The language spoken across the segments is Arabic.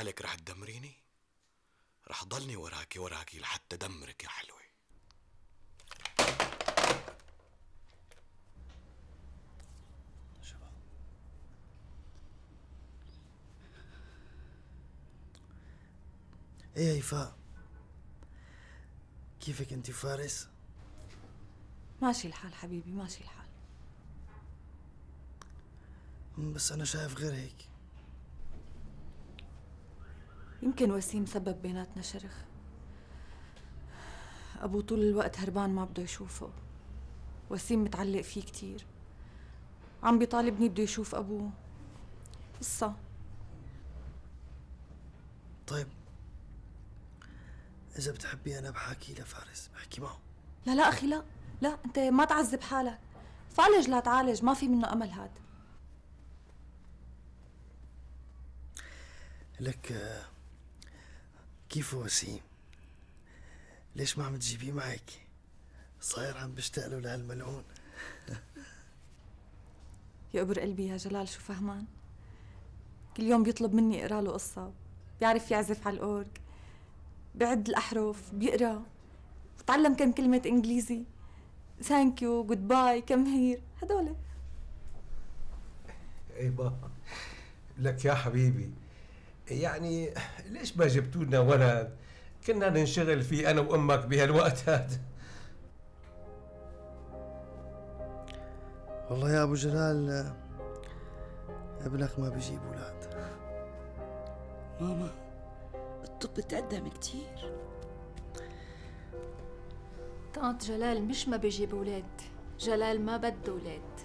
حالك رح تدمريني؟ رح ضلني وراكي وراكي لحتى دمرك يا حلوة إيه يا هيفاء كيفك أنت فارس؟ ماشي الحال حبيبي ماشي الحال بس أنا شايف غير هيك يمكن وسيم سبب بيناتنا شرخ. أبو طول الوقت هربان ما بده يشوفه. وسيم متعلق فيه كتير. عم بيطالبني بده يشوف أبوه. قصة. طيب. إذا بتحبي أنا بحاكي لفارس بحكي معه. لا لا أخي لا لا أنت ما تعذب حالك. فعلج لا تعالج ما في منه أمل هاد. لك كيف وسيم ليش ما عم تجيبيه معك؟ صاير عم بشتاق له لهالملعون. يقبر قلبي يا جلال شو فهمان؟ كل يوم بيطلب مني اقرا له قصة بيعرف يعزف على الأورج بيعد الأحرف بيقرأ. بتعلم كم كلمة إنجليزي. thank you goodbye come here. هدول. اي بابا لك يا حبيبي. يعني ليش ما جبتوا لنا ولد كنا ننشغل فيه أنا وأمك بهالوقت هذا؟ والله يا أبو جلال أبنك ما بيجيب أولاد. ماما الطب تقدم كتير. طنط جلال مش ما بيجيب ولاد جلال ما بده ولاد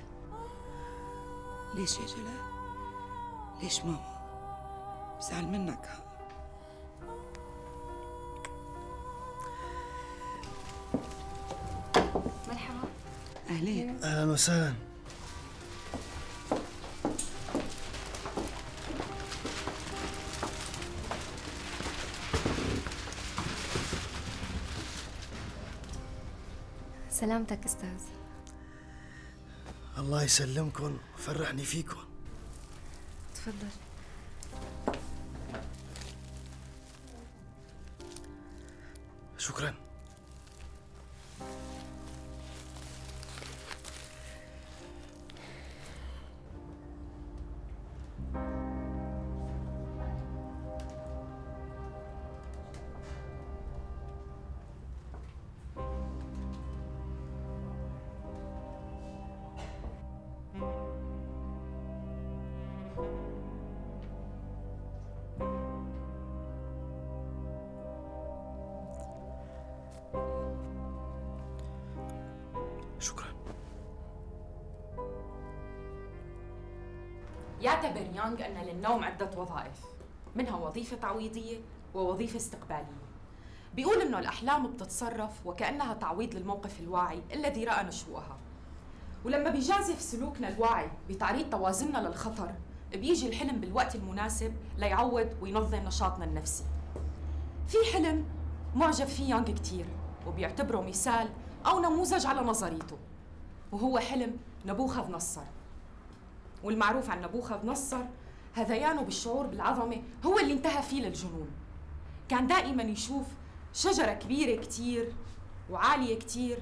ليش يا جلال؟ ليش ماما؟ بزعل منك. مرحبا. أهلين. أهلا وسهلا. سلامتك أستاذ. الله يسلمكم وفرحني فيكم تفضل. للنوم عدة وظائف منها وظيفة تعويضية ووظيفة استقبالية. بيقول إنه الأحلام بتتصرف وكأنها تعويض للموقف الواعي الذي رأى نشوءها. ولما بيجازف سلوكنا الواعي بتعريض توازننا للخطر بيجي الحلم بالوقت المناسب ليعوض وينظم نشاطنا النفسي. في حلم معجب فيه يونغ كتير وبيعتبره مثال أو نموذج على نظريته وهو حلم نبوخذ نصر. والمعروف عن نبوخذ نصر هذيانه بالشعور بالعظمة هو اللي انتهى فيه للجنون كان دائما يشوف شجرة كبيرة كتير وعالية كتير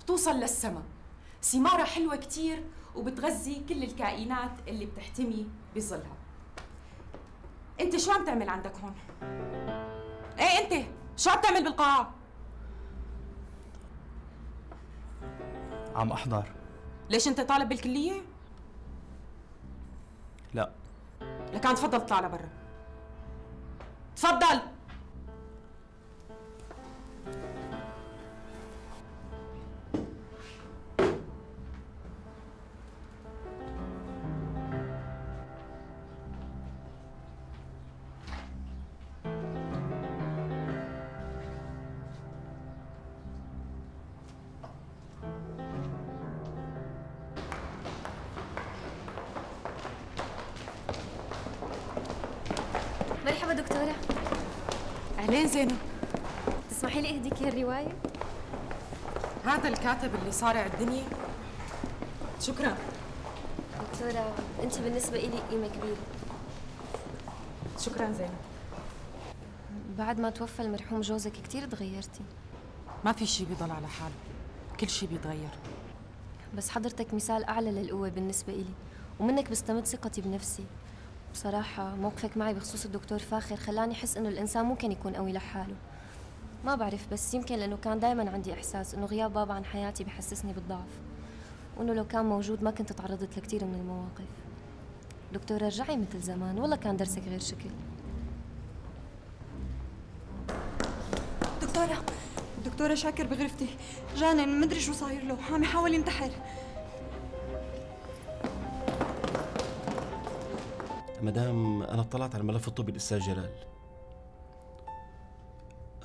بتوصل للسما ثمارها حلوة كتير وبتغذي كل الكائنات اللي بتحتمي بظلها انت شو عم تعمل عندك هون؟ إيه انت شو عم تعمل بالقاعة؟ عم أحضر ليش انت طالب بالكلية؟ لكان تفضل اطلع لبرا. تفضل. الكاتب اللي صارع الدنيا. شكرا. دكتورة أنت بالنسبة إلي قيمة كبيرة. شكرا زينب. بعد ما توفى المرحوم جوزك كتير تغيرتي. ما في شي بيضل على حاله. كل شي بيتغير. بس حضرتك مثال أعلى للقوة بالنسبة إلي. ومنك بستمد ثقتي بنفسي. بصراحة موقفك معي بخصوص الدكتور فاخر خلاني أحس إنه الإنسان ممكن يكون قوي لحاله. ما بعرف بس يمكن لأنه كان دايما عندي إحساس إنه غياب بابا عن حياتي بحسسني بالضعف وإنه لو كان موجود ما كنت تعرضت لكثير من المواقف. دكتور رجعي مثل زمان والله كان درسك غير شكل. دكتورة دكتورة شاكر بغرفتي. جانن مدري شو صاير له عم يحاول ينتحر. مدام أنا اطلعت على الملف الطبي للأستاذ جلال.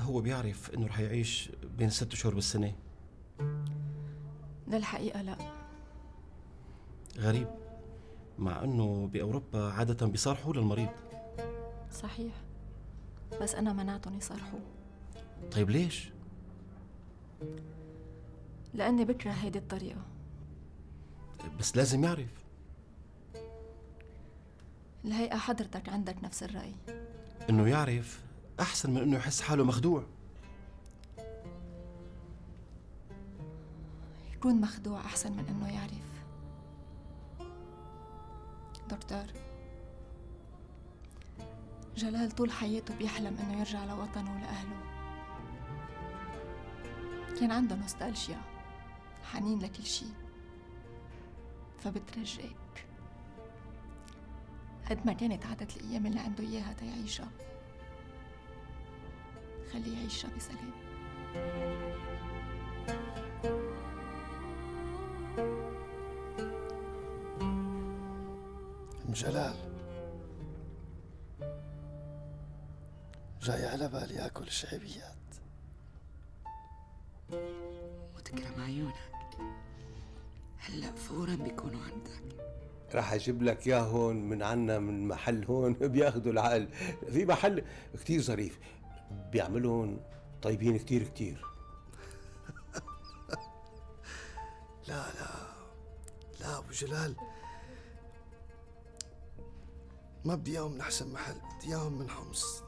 هو بيعرف إنه رح يعيش بين ست شهور بالسنة؟ للحقيقة لا. غريب. مع إنه بأوروبا عادة بيصارحوا للمريض صحيح. بس أنا منعتهم يصرحوا طيب ليش؟ لأني بكره هيدي الطريقة. بس لازم يعرف. الهيئة حضرتك عندك نفس الرأي. إنه يعرف أحسن من إنه يحس حاله مخدوع. يكون مخدوع أحسن من إنه يعرف. دكتور جلال طول حياته بيحلم إنه يرجع لوطنه ولأهله. كان عنده نوستالجيا حنين لكل شي. فبترجاك قد ما كانت عدد الأيام اللي عنده إياها تيعيشها. خليه يعيشها بسلام أم جلال. جاي على بالي أكل الشعبيات وتكرم عيونك. هلا فورا بيكونوا عندك. راح أجيب لك اياهم من عنا من محل هون. بياخذوا العقل. في محل كتير ظريف. بيعملهم طيبين كتير كتير. لا لا. لا أبو جلال. ما بدي اياهم من احسن محل بدي اياهم من حمص.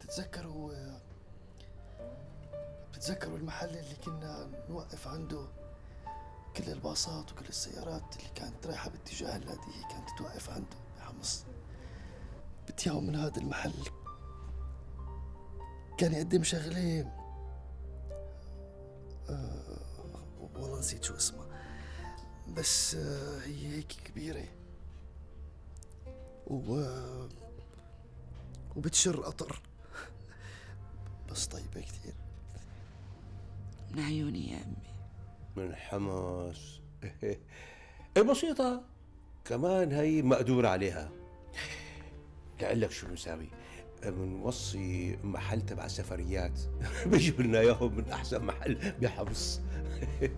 تتذكروا بتتذكروا المحل اللي كنا نوقف عنده؟ كل الباصات وكل السيارات اللي كانت رايحة باتجاه اللاذقية كانت توقف عنده بحمص. بدي اياهم من هذا المحل. كان يقدم شغلة آه والله نسيت شو اسمها بس آه هي هيك كبيرة. و وبتشر قطر. بس طيبة كتير من عيوني يا أمي. من حمص. بسيطة. كمان هي مقدور عليها. لك شو بنساوي بنوصي محل تبع سفريات. بيجيب لنا اياهم من أحسن محل بحمص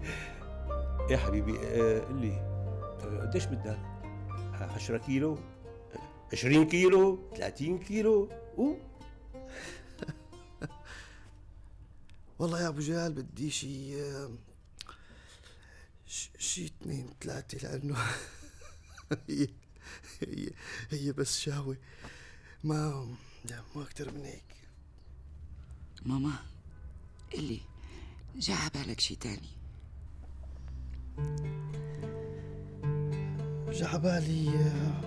يا حبيبي آه، قل لي آه، قديش بدك 10 كيلو 20 كيلو 30 كيلو أوه. والله يا أبو جلال بدي شي آه، شي اثنين ثلاثة لأنه هي هي بس شهوة. ما لا ما أكتر من هيك. ماما قلي جا عبالك شي تاني. جا عبالي آه،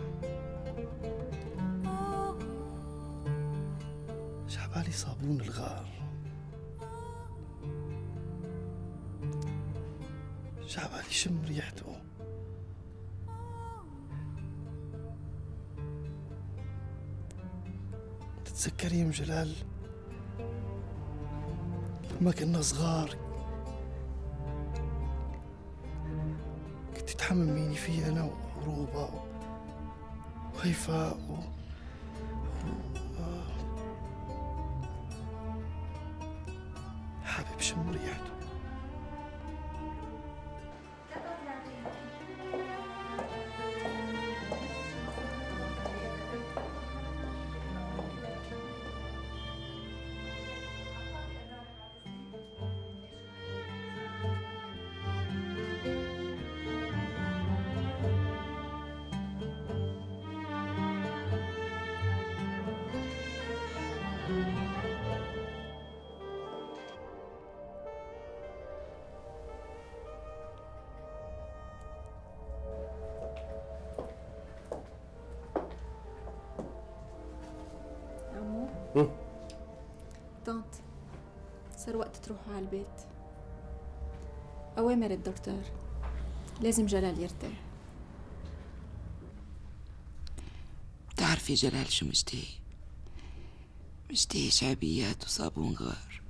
جا عبالي صابون الغار. جا عبالي شم ريحته. تتذكري يا ام جلال لما كنا صغار كنت تحمميني فيه أنا وروبا وهيفاء. و... تروحوا على البيت. أوامر الدكتور. لازم جلال يرتاح. بتعرفي جلال شو مشتهي مشتهي شعبيات وصابون غار.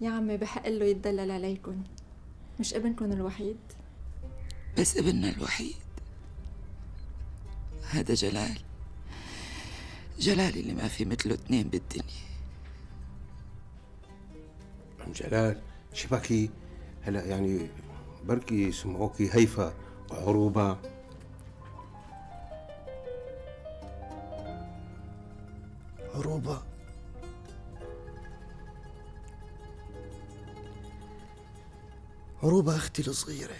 يا عمي بحق له يتدلل عليكم مش ابنكم الوحيد. بس ابننا الوحيد. هذا جلال. جلال اللي ما في مثله اثنين بالدنيا. عم جلال شبكي هلا يعني بركي سمعوكي هيفا وعروبة عروبة. عروبة أختي الصغيرة.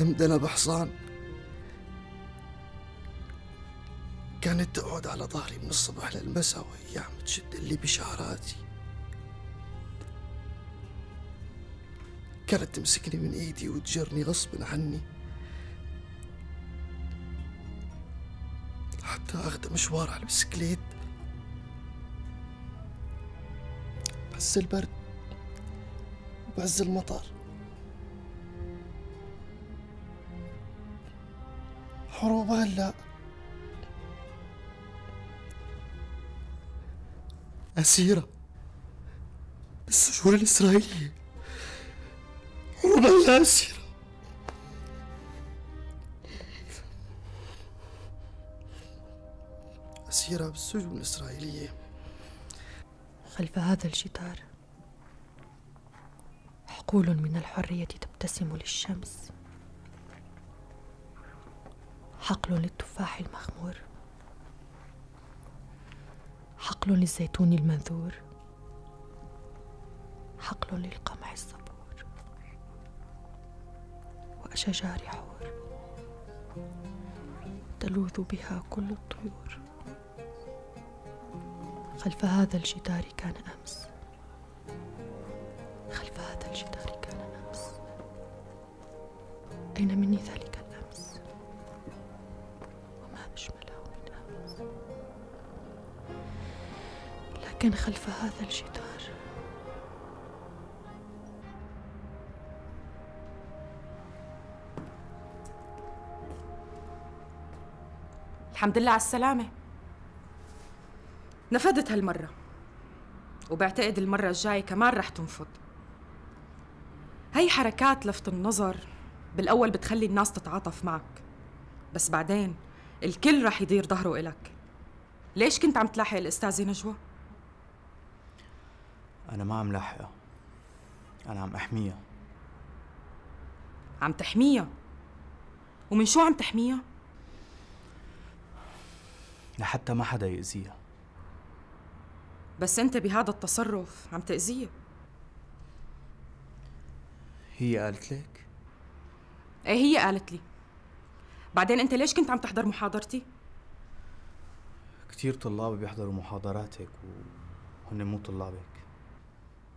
أمدنا بحصان؟ كانت تقعد على ظهري من الصبح للمساء وهي عم تشد لي بشعراتي. كانت تمسكني من إيدي وتجرني غصب عني. حتى أخذ مشوار على البسكليت. بعز البرد. وبعز المطر. حروب هلا أسيرة بالسجون الإسرائيلية. هلا أسيرة. أسيرة بالسجون الإسرائيلية. خلف هذا الجدار حقول من الحرية تبتسم للشمس. حقل للتفاح المخمور. حقل للزيتون المنثور. حقل للقمح الصبور. وأشجار حور. تلوذ بها كل الطيور. خلف هذا الجدار كان أمس. خلف هذا الجدار كان أمس. أين مني ذلك؟ لكن خلف هذا الجدار. الحمد لله على السلامة. نفدت هالمرة. وبعتقد المرة الجاية كمان رح تنفض. هي حركات لفت النظر. بالأول بتخلي الناس تتعاطف معك. بس بعدين الكل رح يدير ظهره إلك. ليش كنت عم تلاحق الأستاذة نجوى؟ أنا ما عم لاحقها أنا عم أحميها. عم تحميها؟ ومن شو عم تحميها؟ لحتى ما حدا يأذيها. بس أنت بهذا التصرف عم تأذيها. هي قالت لك؟ إيه هي قالت لي. بعدين أنت ليش كنت عم تحضر محاضرتي؟ كتير طلاب بيحضروا محاضراتك وهن مو طلابك.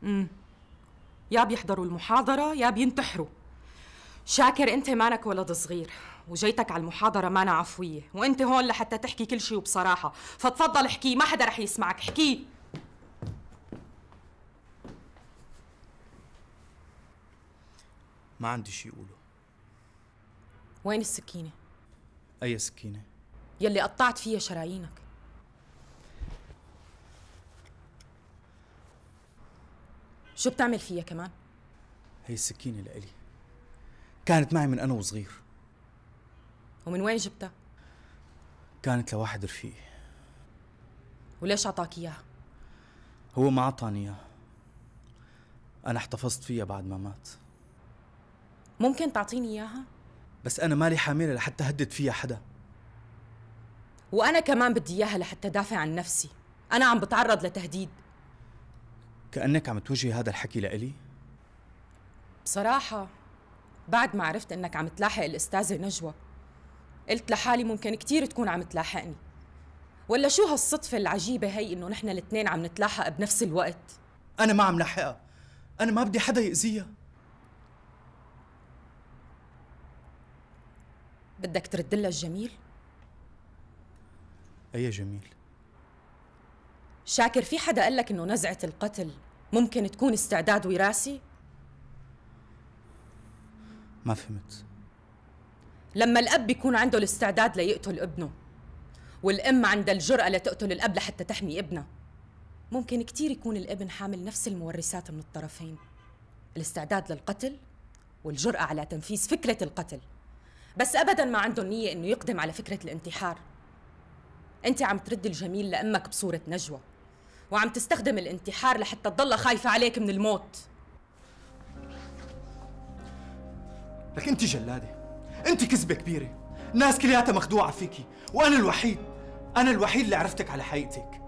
امم يا بيحضروا المحاضرة يا بينتحروا. شاكر انت مانك ولد صغير وجيتك على المحاضرة مانا عفوية وانت هون لحتى تحكي كل شيء وبصراحة فتفضل احكي ما حدا رح يسمعك احكي. ما عندي شي أقوله وين السكينة؟ أي سكينة؟ يلي قطعت فيها شرايينك. شو بتعمل فيها كمان؟ هي السكينة لإلي كانت معي من أنا وصغير ومن وين جبتها؟ كانت لواحد رفيقي وليش عطاك إياها؟ هو ما عطاني إياها أنا احتفظت فيها بعد ما مات ممكن تعطيني إياها؟ بس أنا مالي حاملها لحتى هدد فيها حدا وأنا كمان بدي إياها لحتى دافع عن نفسي أنا عم بتعرض لتهديد كأنك عم توجهي هذا الحكي لإلي؟ بصراحة بعد ما عرفت إنك عم تلاحق الأستاذة نجوى قلت لحالي ممكن كتير تكون عم تلاحقني. ولا شو هالصدفة العجيبة هي إنه نحن الاثنين عم نتلاحق بنفس الوقت؟ أنا ما عم لاحقها. أنا ما بدي حدا يأذيها. بدك ترد لها الجميل؟ أي جميل؟ شاكر في حدا قال لك إنه نزعه القتل؟ ممكن تكون استعداد وراثي؟ ما فهمت. لما الأب بيكون عنده الاستعداد ليقتل ابنه والأم عندها الجرأة لتقتل الأب لحتى تحمي ابنها ممكن كتير يكون الابن حامل نفس المورثات من الطرفين. الاستعداد للقتل والجرأة على تنفيذ فكرة القتل. بس أبدا ما عنده نية إنه يقدم على فكرة الانتحار. أنت عم ترد الجميل لأمك بصورة نجوى. وعم تستخدم الانتحار لحتى تضلها خايفة عليك من الموت. لك انت جلادة. انت كذبة كبيرة. الناس كلياتها مخدوعة فيكي. وأنا الوحيد. أنا الوحيد اللي عرفتك على حقيقتك.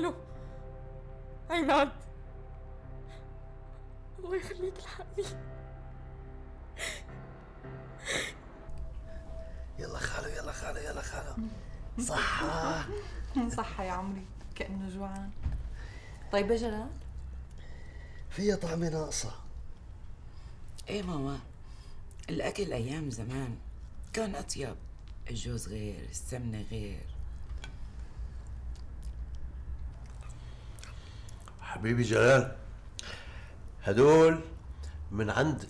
ألو عماد الله يخليك الحقني يلا خالو يلا خالو يلا خالو. صحة. صحة يا عمري كأنه جوعان. طيب يا جلال؟ فيها طعمة ناقصة. إيه ماما الأكل أيام زمان كان أطيب. الجوز غير السمنة غير. حبيبي جلال هدول من عند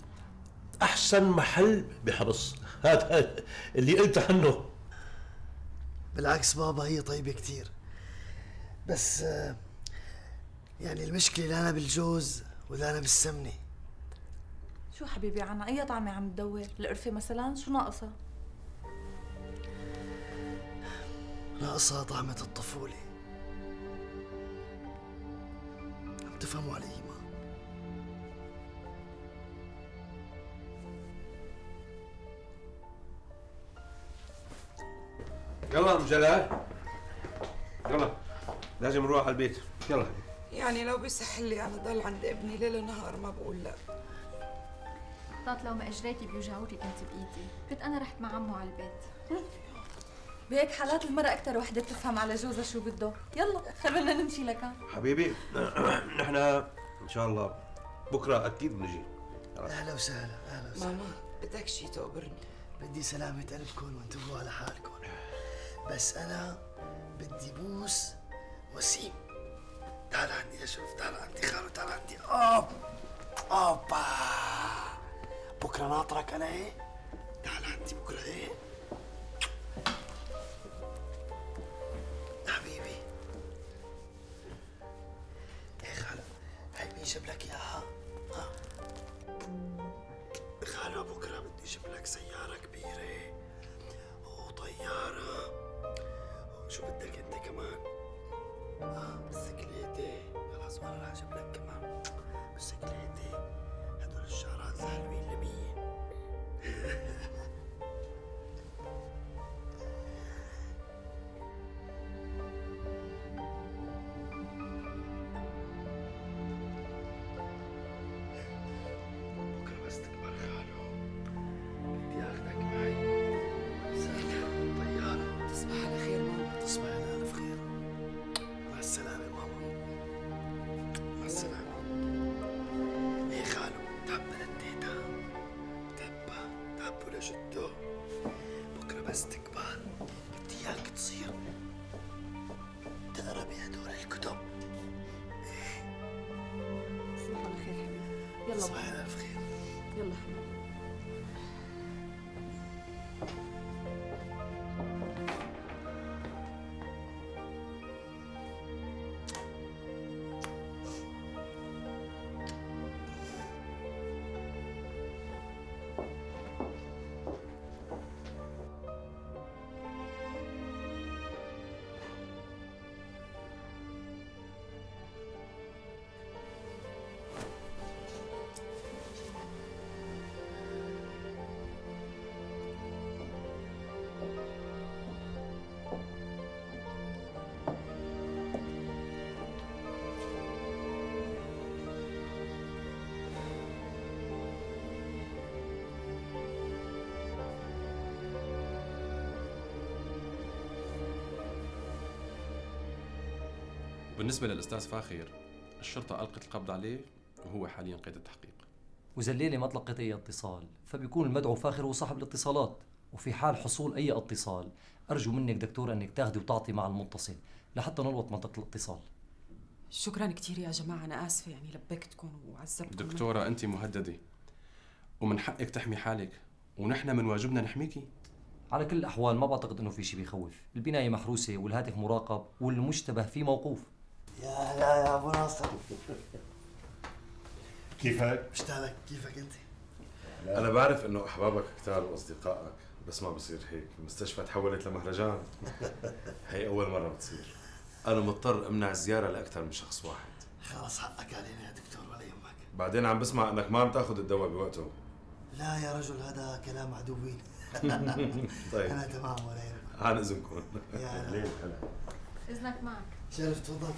أحسن محل بحرص. هذا اللي قلت عنه. بالعكس بابا هي طيبة كتير. بس يعني المشكلة لا أنا بالجوز ولا أنا بالسمنة. شو حبيبي عنا؟ أي طعمة عم تدور القرفة مثلا؟ شو ناقصة؟ ناقصها طعمة الطفولة. تفهموا علي ما يلا أم جلال. يلا. لازم نروح على البيت. يلا. يعني لو بيصح لي أنا ضل عند ابني ليل نهار ما بقول لا. طاط لو ما إجريتي بيوجعوكي كنت بإيدي كنت أنا رحت مع عمو على البيت. بهيك حالات المرأة أكثر وحدة تفهم على جوزها شو بده. يلا خلونا نمشي لكان حبيبي نحن إن شاء الله بكرة أكيد بنجي. أهلا وسهلا أهلا وسهلا. ماما. بدك شي تقبرني بدي سلامة قلبكم وانتبهوا على حالكم. بس أنا بدي بوس وسيم. تعال عندي أشوف تعال عندي خالو تعال عندي. أوب أوبا. بكرة ناطرك أنا إيه؟ تعال عندي بكرة إيه؟ جاب لك إياها ها. خالو بكرة بدي أجيب لك سيارة كبيرة. وطيارة وشو بدك أنت كمان؟ آه بسكليتة خلاص وأنا راح أجيب لك كمان. بسكليتة هدول الشعرات الحلوين لمين؟ حبيبي بالنسبة للأستاذ فاخر الشرطة ألقت القبض عليه وهو حاليا قيد التحقيق. الليلة ما تلقيت أي اتصال فبيكون المدعو فاخر هو صاحب الاتصالات. وفي حال حصول أي اتصال أرجو منك دكتور أنك تاخذي وتعطي مع المتصل لحتى نلوط منطقة الاتصال. شكرا كثير يا جماعة أنا آسفة يعني لبكتكم وعذبتكم دكتورة أنت مهددة. ومن حقك تحمي حالك. ونحن من واجبنا نحميكي على كل الأحوال ما بعتقد أنه في شيء بيخوف. البناية محروسة والهاتف مراقب والمشتبه فيه موقوف. يا هلا يا أبو ناصر. كيفك؟ مشتاق كيفك أنت؟ أنا بعرف إنه أحبابك كتار وأصدقائك بس ما بصير هيك، المستشفى تحولت لمهرجان. هي أول مرة بتصير. أنا مضطر أمنع الزيارة لأكثر من شخص واحد. خلص حقك علينا يا دكتور ولا يهمك. بعدين عم بسمع إنك ما عم تأخذ الدواء بوقته. لا يا رجل هذا كلام عدوين طيب. أنا تمام ولا يهمك. عن إذنكم يا هلا. إذنك معك. شرف تفضل.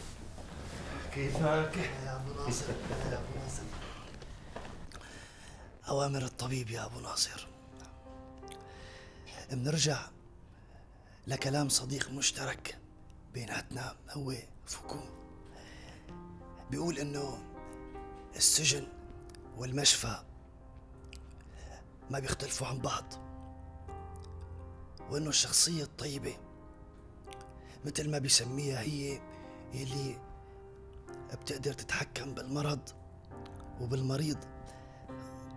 كيفك؟ يا أبو ناصر. يا أبو ناصر. أوامر الطبيب يا أبو ناصر. بنرجع لكلام صديق مشترك بيناتنا هو فوكو. بيقول إنه السجن والمشفى ما بيختلفوا عن بعض وإنه الشخصية الطيبة مثل ما بيسميها هي اللي بتقدر تتحكم بالمرض وبالمريض.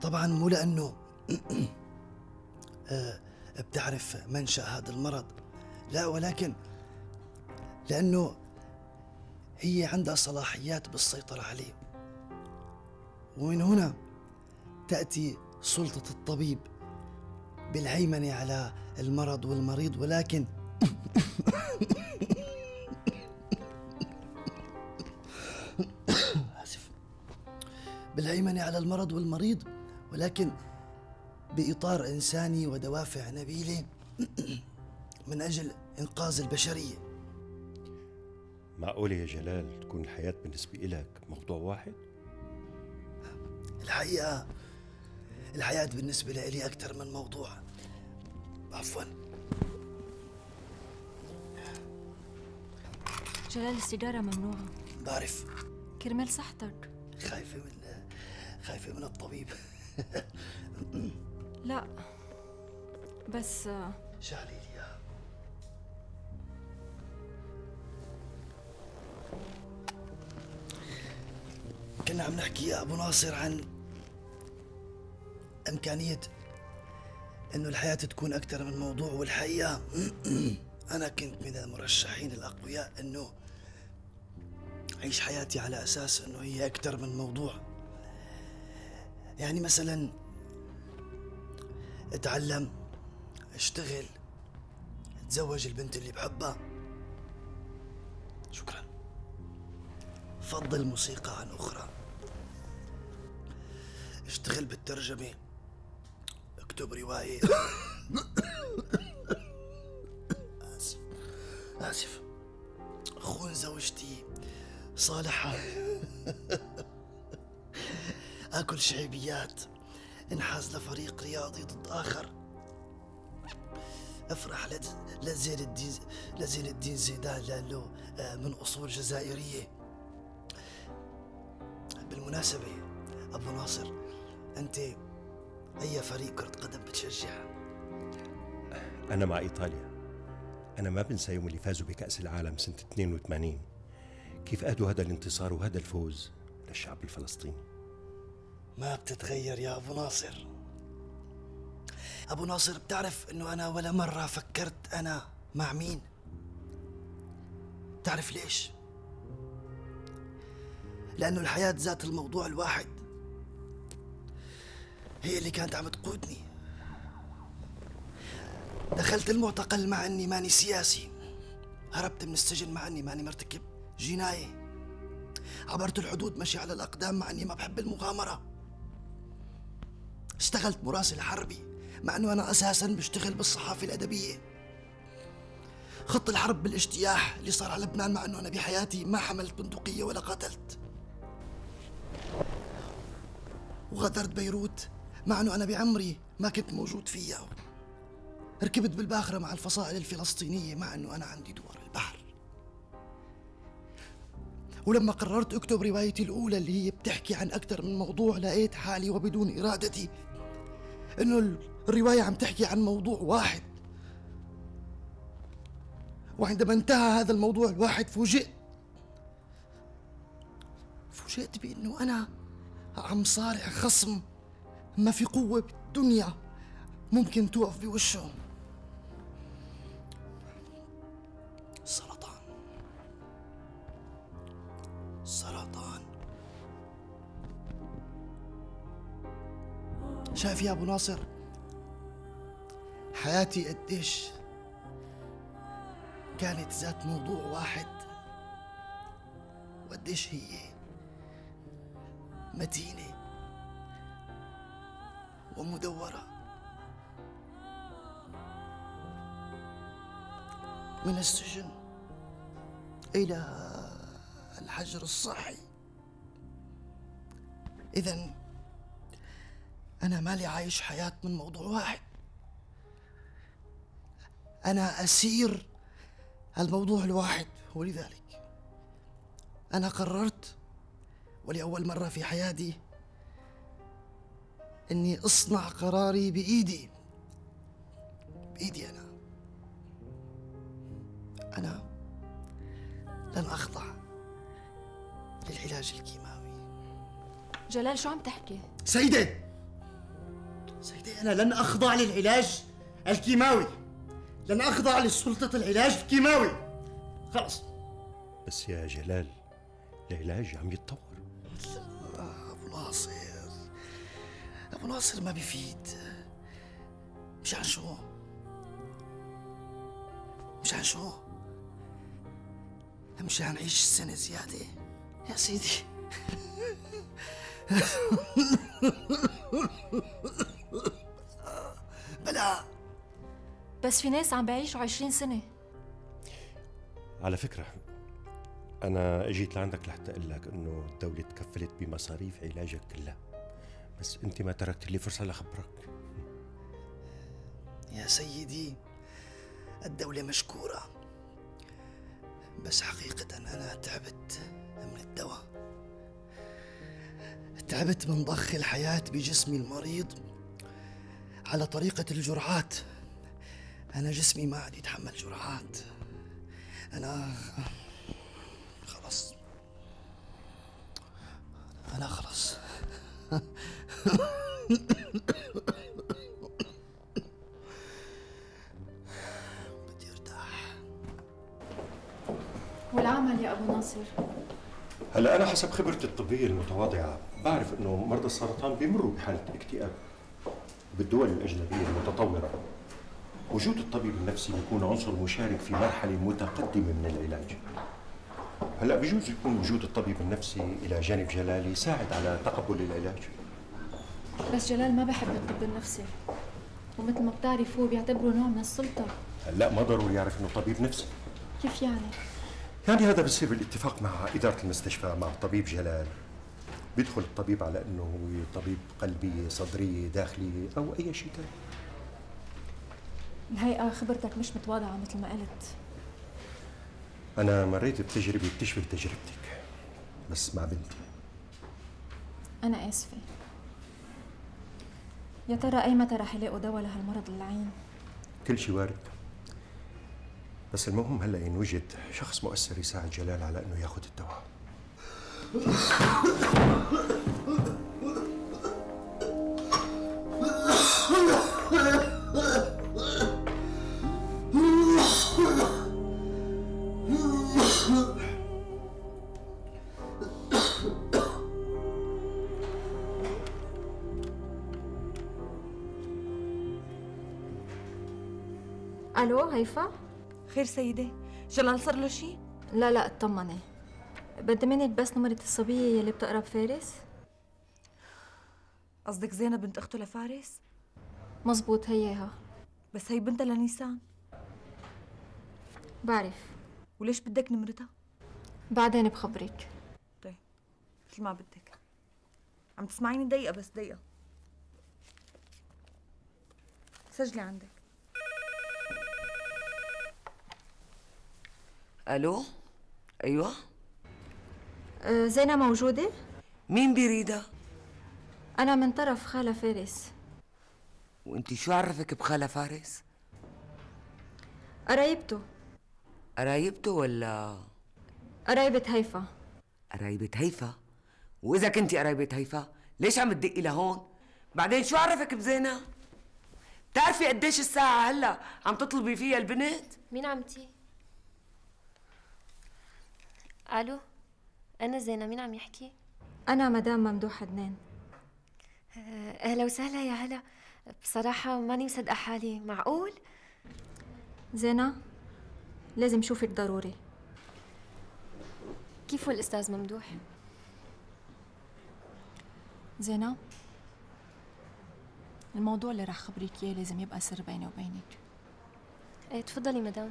طبعا مو لأنه آه، بتعرف منشأ هذا المرض. لا ولكن لأنه هي عندها صلاحيات بالسيطرة عليه. ومن هنا تأتي سلطة الطبيب بالهيمنة على المرض والمريض ولكن بالهيمنة على المرض والمريض ولكن بإطار إنساني ودوافع نبيلة من أجل إنقاذ البشرية. معقولة يا جلال تكون الحياة بالنسبة إلك موضوع واحد؟ الحقيقة الحياة بالنسبة لي أكثر من موضوع. عفوا. جلال السيجارة ممنوعة. بعرف. كرمال صحتك. خايفة من خايفة من الطبيب. لا. بس شعلي لي. كنا عم نحكي يا أبو ناصر عن إمكانية إنه الحياة تكون أكثر من موضوع والحقيقة أنا كنت من المرشحين الأقوياء إنه أعيش حياتي على أساس إنه هي أكثر من موضوع. يعني مثلا اتعلم اشتغل اتزوج البنت اللي بحبها. شكرا. فضل موسيقى عن أخرى. اشتغل بالترجمة. اكتب رواية. آسف. آسف. خون زوجتي. صالحة. آكل شعبيات انحاز لفريق رياضي ضد آخر. افرح لزين الدين لزين الدين زيدان لأنه آه، من أصول جزائرية. بالمناسبة أبو ناصر أنت أي فريق كرة قدم بتشجع أنا مع إيطاليا. أنا ما بنسى يوم اللي فازوا بكأس العالم سنة 82 كيف أهدوا هذا الانتصار وهذا الفوز للشعب الفلسطيني؟ ما بتتغير يا أبو ناصر. أبو ناصر بتعرف إنه أنا ولا مرة فكرت أنا مع مين؟ بتعرف ليش؟ لأنه الحياة ذات الموضوع الواحد هي اللي كانت عم تقودني. دخلت المعتقل مع إني ماني سياسي. هربت من السجن مع إني ماني مرتكب جناية. عبرت الحدود مشي على الأقدام مع إني ما بحب المغامرة. اشتغلت مراسل حربي مع إنه أنا أساسا بشتغل بالصحافة الأدبية. خط الحرب بالاجتياح اللي صار على لبنان مع إنه أنا بحياتي ما حملت بندقية ولا قتلت وغادرت بيروت مع إنه أنا بعمري ما كنت موجود فيها. ركبت بالباخرة مع الفصائل الفلسطينية مع إنه أنا عندي دوار البحر. ولما قررت اكتب روايتي الأولى اللي هي بتحكي عن أكثر من موضوع لقيت حالي وبدون إرادتي. إنه الرواية عم تحكي عن موضوع واحد. وعندما انتهى هذا الموضوع الواحد فوجئت فوجئت بإنه أنا عم صارع خصم. ما في قوة بالدنيا ممكن توقف بوشه سرطان. شايف يا أبو ناصر؟ حياتي قديش كانت ذات موضوع واحد وقديش هي متينة ومدورة. من السجن إلى الحجر الصحي. إذا أنا مالي عايش حياة من موضوع واحد. أنا أسير الموضوع الواحد ولذلك. أنا قررت ولأول مرة في حياتي إني أصنع قراري بإيدي. بإيدي أنا. أنا لن أخضع. للعلاج الكيماوي. جلال شو عم تحكي؟ سيدة سيدة أنا لن أخضع للعلاج الكيماوي. لن أخضع لسلطة العلاج الكيماوي. خلص. بس يا جلال العلاج عم يتطور. أبو ناصر أبو ناصر ما بيفيد مشان شو؟ مشان شو؟ مشان نعيش سنة زيادة. يا سيدي. بلا بس في ناس عم بيعيشوا عشرين سنة. على فكرة أنا أجيت لعندك لحتى أقول لك إنه الدولة تكفلت بمصاريف علاجك كلها. بس أنت ما تركت لي فرصة لأخبرك. يا سيدي الدولة مشكورة. بس حقيقة أنا تعبت. من الدواء. تعبت من ضخ الحياة بجسمي المريض على طريقة الجرعات. أنا جسمي ما عاد يتحمل جرعات. أنا خبرتي الطبية المتواضعة بعرف إنه مرضى السرطان بيمروا بحالة اكتئاب بالدول الأجنبية المتطورة. وجود الطبيب النفسي بيكون عنصر مشارك في مرحلة متقدمة من العلاج. هلأ بجوز يكون وجود الطبيب النفسي إلى جانب جلال يساعد على تقبل العلاج؟ بس جلال ما بحب الطب النفسي. ومثل ما بتعرف هو بيعتبره نوع من السلطة. هلأ ما ضروري يعرف إنه طبيب نفسي. كيف يعني؟ يعني هذا بصير بالاتفاق مع إدارة المستشفى مع الطبيب جلال. بيدخل الطبيب على إنه هو طبيب قلبيه صدريه داخليه أو أي شيء ثاني الهيئة خبرتك مش متواضعة مثل ما قلت. أنا مريت بتجربة بتشبه تجربتك بس مع بنتي. أنا آسفة. يا ترى أي متى رح يلاقوا دواء لهالمرض اللعين؟ كل شيء وارد. بس المهم هلا ينوجد شخص مؤثر يساعد جلال على إنه ياخذ الدواء ألو هيفا؟ خير سيدة؟ جلال صار له شيء؟ لا لا اطمني. بدي منك بس نمرة الصبية يلي بتقرا بفارس قصدك زينب بنت أخته لفارس؟ مزبوط هيها. بس هي بنتها لنيسان. بعرف. وليش بدك نمرتها؟ بعدين بخبرك. طيب مثل ما بدك. عم تسمعيني دقيقة بس دقيقة. سجلي عندك. ألو أيوه أه، زينة موجودة؟ مين بيريدها؟ أنا من طرف خالة فارس وانتي شو عرفك بخالة فارس؟ قرايبته قرايبته ولا قرايبة هيفا قرايبة هيفا؟ وإذا كنتي قرايبة هيفا ليش عم تدقي لهون؟ بعدين شو عرفك بزينة؟ بتعرفي قديش الساعة هلأ عم تطلبي فيها البنت؟ مين عمتي؟ ألو؟ أنا زينة مين عم يحكي؟ أنا مدام ممدوح عدنان آه، أهلا وسهلا يا هلا. بصراحة ماني مصدقة حالي. معقول؟ زينة لازم شوفك ضروري. كيف هو الأستاذ ممدوح؟ زينة الموضوع اللي رح خبريك إياه لازم يبقى سر بيني وبينك. إيه تفضلي مدام.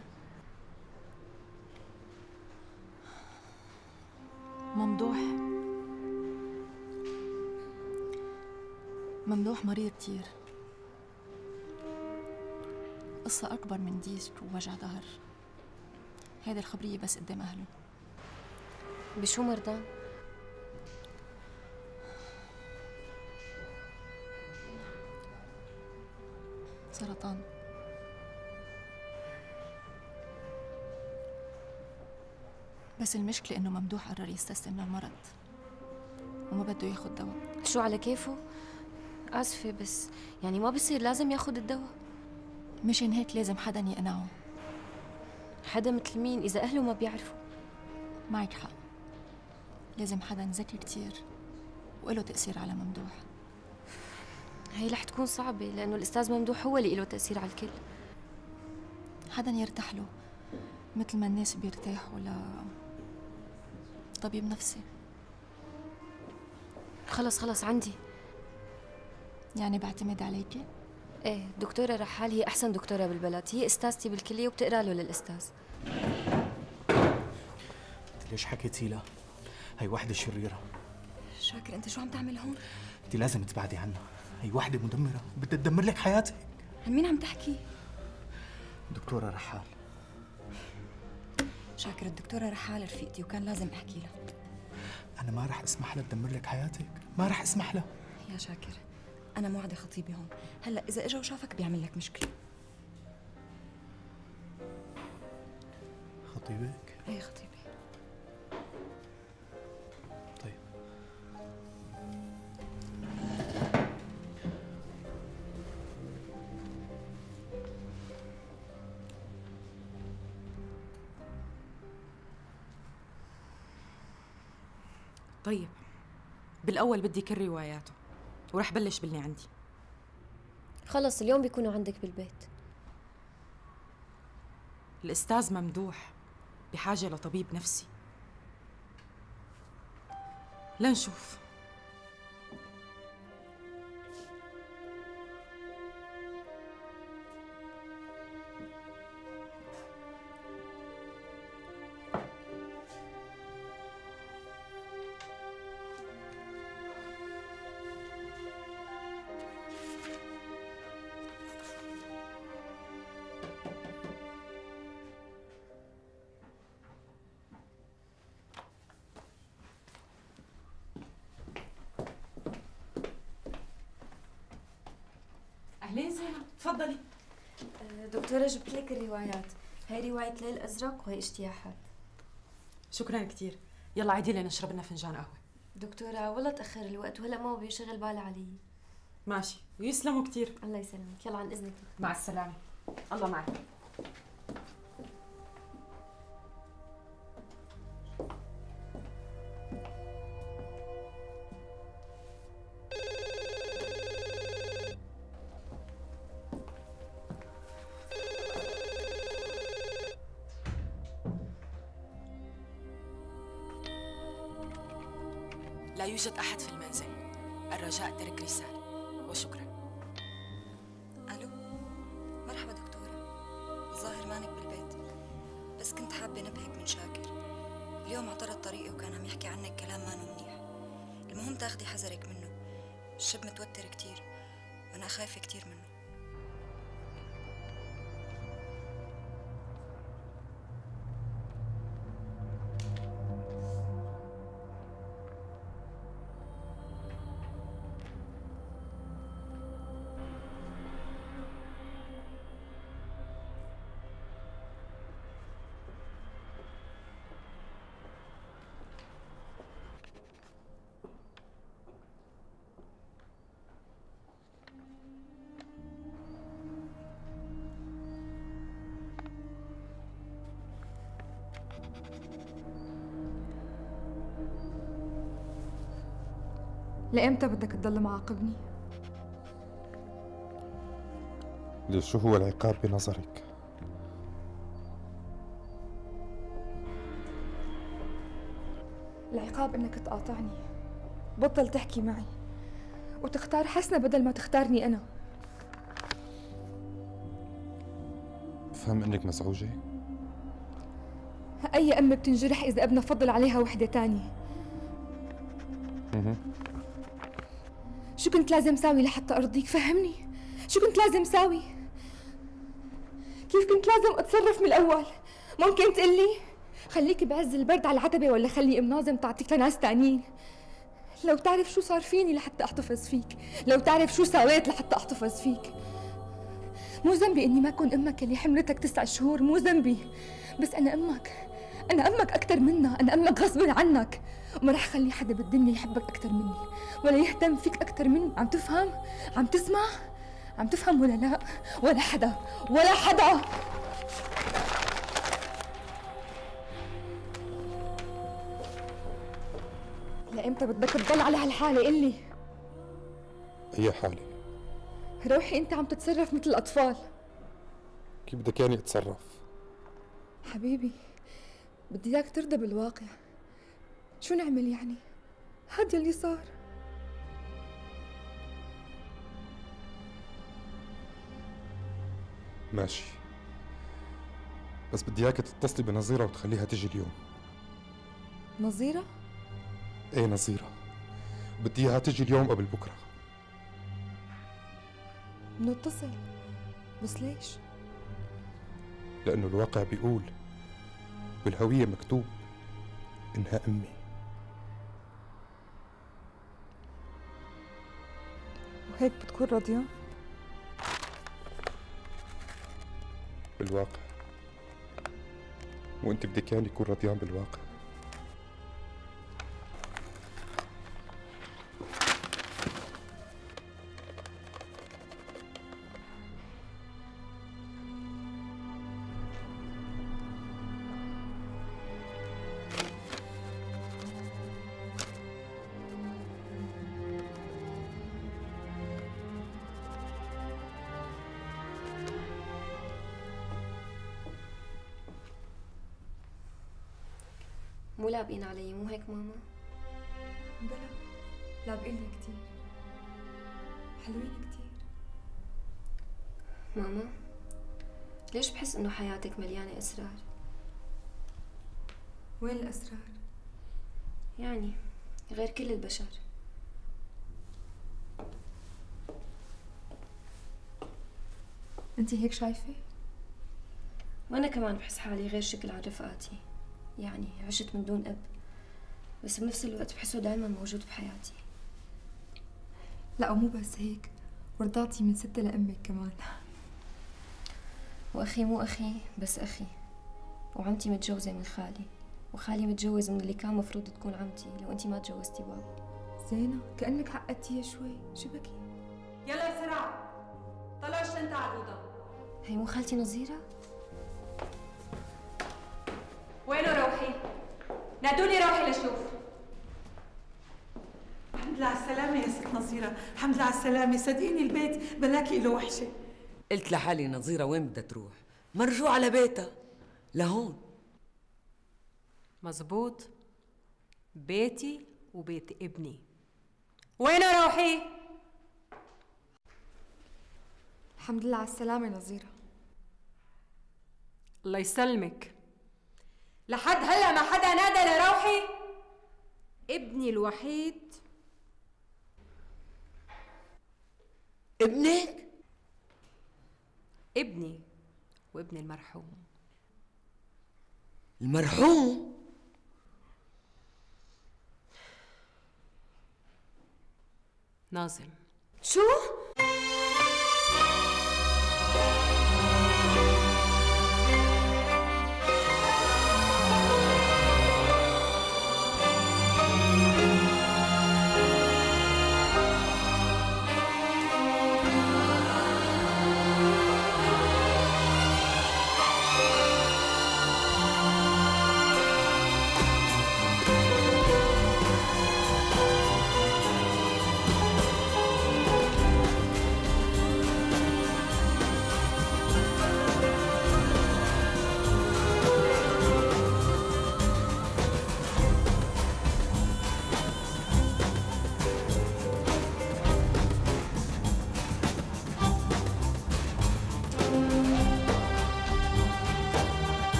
ممدوح. ممدوح مريض كتير. قصة أكبر من ديسك ووجع ظهر. هيدي الخبرية بس قدام أهله. بشو مرضان؟ سرطان. بس المشكلة إنه ممدوح قرر يستسلم للمرض وما بده ياخد دواء. شو على كيفه؟ آسفة بس يعني ما بصير لازم ياخد الدواء؟ مشان هيك لازم حدا يقنعه. حدا مثل مين؟ إذا أهله ما بيعرفوا. معك حق. لازم حدا ذكي كتير وله تأثير على ممدوح. هي رح تكون صعبة لأنه الأستاذ ممدوح هو اللي له تأثير على الكل. حدا يرتاح له مثل ما الناس بيرتاحوا ل طبيب نفسي. خلص خلص عندي. يعني بعتمد عليكي؟ إيه دكتورة رحال هي أحسن دكتورة بالبلد. هي أستاذتي بالكلية وبتقرأ له للأستاذ. أنت ليش حكيتي لها؟ هي وحدة شريرة. شاكر أنت شو عم تعمل هون؟ أنت لازم تبعدي عنها. هي وحدة مدمرة. بدها تدمر لك حياتك. عن مين عم تحكي؟ دكتورة رحال. شاكر الدكتورة رحال رفيقتي وكان لازم أحكي لها. أنا ما رح أسمح لها تدمر لك حياتك. ما رح أسمح لها. يا شاكر أنا موعدة خطيبي هون. هلا إذا إجا وشافك بيعمل لك مشكلة. خطيبك؟ إيه خطيبي. طيب بالأول بدي كل رواياته ورح بلش باللي عندي. خلص اليوم بيكونوا عندك بالبيت. الأستاذ ممدوح بحاجة لطبيب نفسي. لنشوف. تفضلي. دكتورة جبت لك الروايات. هي رواية ليل أزرق وهي اجتياحات. شكرا كثير يلا عيدي لي نشرب لنا فنجان قهوة. دكتورة والله تأخر الوقت وهلا ما بيشغل بالي علي. ماشي. ويسلموا كثير الله يسلمك. يلا عن إذنك. مع السلامة. الله معك. لإمتى بدك تضل معاقبني؟ لشو هو العقاب بنظرك؟ العقاب إنك تقاطعني بطل تحكي معي وتختار حسنة بدل ما تختارني أنا فهم إنك مزعوجة؟ أي أم بتنجرح إذا ابنها فضل عليها وحدة تانية؟ شو كنت لازم ساوي لحتى أرضيك؟ فهمني. شو كنت لازم ساوي؟ كيف كنت لازم أتصرف من الأول؟ ممكن تقلي؟ خليك بعز البرد على العتبة ولا خلي أم ناظم تعطيك لناس تانيين؟ لو تعرف شو صار فيني لحتى أحتفظ فيك. لو تعرف شو سويت لحتى أحتفظ فيك. مو ذنبي إني ما أكون أمك اللي حملتك تسع شهور مو ذنبي. بس أنا أمك. أنا أمك أكثر منها أنا أمك غصبا عنك. وما رح خلي حدا بالدنيا يحبك أكثر مني. ولا يهتم فيك أكثر مني. عم تفهم؟ عم تسمع؟ عم تفهم ولا لا؟ ولا حدا. ولا حدا. لامتى بدك تضل على هالحالة؟ قلي اي حالة؟ روحي أنت عم تتصرف مثل الأطفال. كيف بدك يعني أتصرف؟ حبيبي بدي إياك ترضى بالواقع. شو نعمل يعني؟ هاد يلي صار. ماشي. بس بدي إياك تتصلي بنظيرة وتخليها تجي اليوم. نظيرة؟ إيه نظيرة. بدي إياها تجي اليوم قبل بكرة. بنتصل بس ليش؟ لأنه الواقع بيقول بالهوية مكتوب إنها أمي. وهيك بتكون راضيه بالواقع. وأنت بدك يعني يكون رضيان بالواقع. مو لابقين علي مو هيك ماما؟ بلا لابقين كتير. حلوين كتير. ماما ليش بحس إنه حياتك مليانة اسرار وين الاسرار يعني غير كل البشر. انت هيك شايفة؟ وأنا كمان بحس حالي غير شكل عن رفقاتي. يعني عشت من دون أب. بس بنفس الوقت بحسه دائما موجود بحياتي لا ومو بس هيك. ورضاتي من ستة لأمك كمان. وأخي مو أخي بس أخي. وعمتي متجوزة من خالي. وخالي متجوز من اللي كان مفروض تكون عمتي لو انتي ما تجوزتي بابا. زينة كأنك عقدتيها شوي. شو بكي؟ يلا بسرعة طلعوا الشنطة على الأوضة هي مو خالتي نظيرة؟ نادوني روحي لشوف الحمد لله على السلامة يا ست نظيرة. الحمد لله على السلامة. صدقيني البيت بلاكي له وحشة. قلت لحالي نظيرة وين بدها تروح؟ مرجوع على بيتها. لهون. مزبوط. بيتي وبيت ابني. وينه روحي؟ الحمد لله على السلامة نظيرة. الله يسلمك. لحد هلا ما حدا نادى لروحي؟ ابني الوحيد. ابنك؟ ابني وابن المرحوم. المرحوم؟ ناظم. شو؟